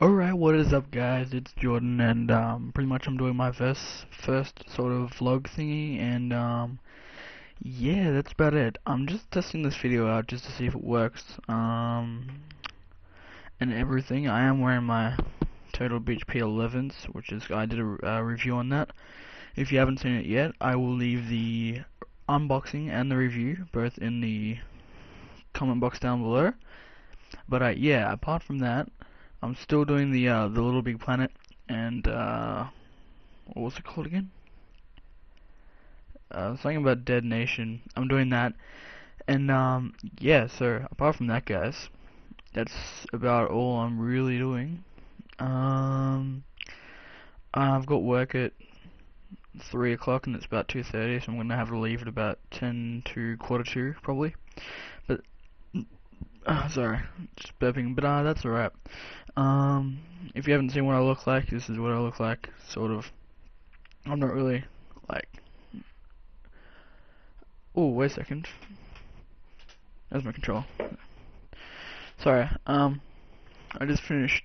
Alright, what is up guys, it's Jordan and um, pretty much I'm doing my first, first sort of vlog thingy and um, yeah, that's about it. I'm just testing this video out just to see if it works um, and everything. I am wearing my Turtle Beach P11s, which is, I did a review on that. If you haven't seen it yet, I will leave the unboxing and the review both in the comment box down below. But uh, yeah, apart from that, I'm still doing the uh, the Little Big Planet and uh, what was it called again? Uh, something about Dead Nation. I'm doing that, and um, yeah. So apart from that, guys, that's about all I'm really doing. Um, I've got work at three o'clock, and it's about two thirty, so I'm gonna have to leave at about ten to quarter two, probably. But uh, sorry, just burping. But uh, that's alright. Um, if you haven't seen what I look like, this is what I look like, sort of. I'm not really, like... Oh, wait a second. That's my control. Sorry, um, I just finished